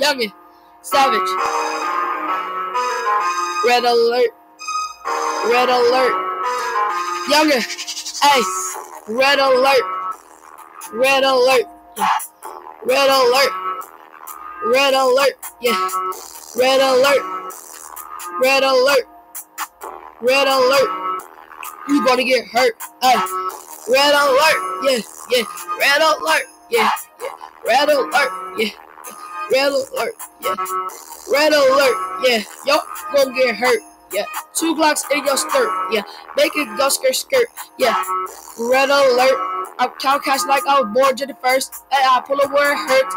Youngin, Savage. Red alert. Red alert. Younger. Hey. Red alert. Red alert. Red alert. Red alert. Yeah. Red alert. Red alert. Red alert. You gonna get hurt. Hey. Red alert. Yeah. Yeah. Red alert. Yeah. Yeah. Red alert. Yeah. Red alert. Yeah. Red alert. Yeah. Y'all gonna get hurt. Yeah. Two blocks in your skirt. Yeah. Make it go skirt skirt. Yeah. Red alert. I'm cash like I was born to the first. Hey, I pull a where it hurts.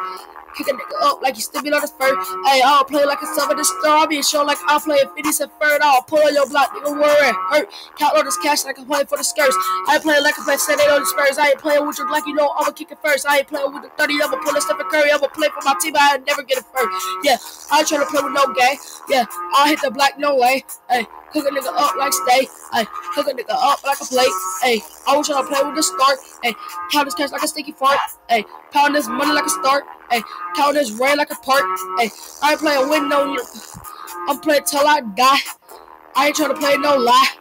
Kick a nigga up like you still be on his fur. Hey, I'll play like a seven the star. Be show like I'll play a 50 cent third. I'll pull on your block, nigga, it hurt. Count on this cash like I'm playing for the skirts. I ain't playing like I play Sunday on the Spurs. I ain't playing with your like you know I'ma kick it first. I ain't playing with the 30. I'ma pull a Stephen Curry. I'ma play for my team. I never get it first. Yeah, I ain't trying to play with no gang. Yeah, I'll hit the black no way. Hey, Cook a nigga up like stay. Hey, cook a nigga up like a plate. Hey, I was trying to play with the start. Hey, count this cash like a sticky fart. Hey, pound this money like a start. Hey, this rain like a part. Hey, I ain't playing with no. I'm playing till I die. I ain't trying to play no lie.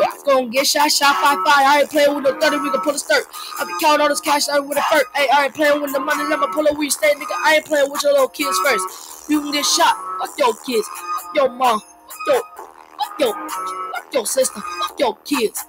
I'm gonna get shot, shot, five, five. I ain't playing with no 30, we can pull a start. I be counting all this cash out with a furt. Hey, I ain't playing with the money, let me pull a weed stay, nigga. I ain't playing with your little kids first. You can get shot. Fuck your kids. Fuck your mom. Fuck your Fuck your, fuck your sister. Fuck your kids.